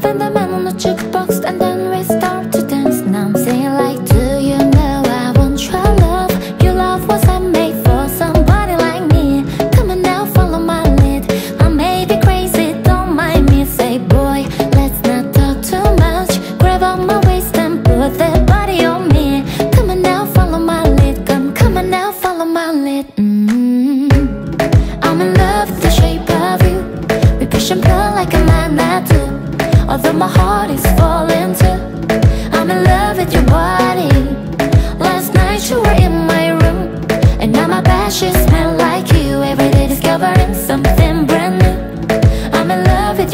find the man on the jukebox and then we start to dance. Now I'm singing like, do you know I want your love? Your love was I made for somebody like me. Come on now, follow my lead. I may be crazy, don't mind me. Say boy, let's not talk too much. Grab on my waist and put that body on me. Come on now, follow my lead. Come, come on now, follow my lead. Mm-hmm. I'm in love with the shape of you. We push and pull like a man do. nothing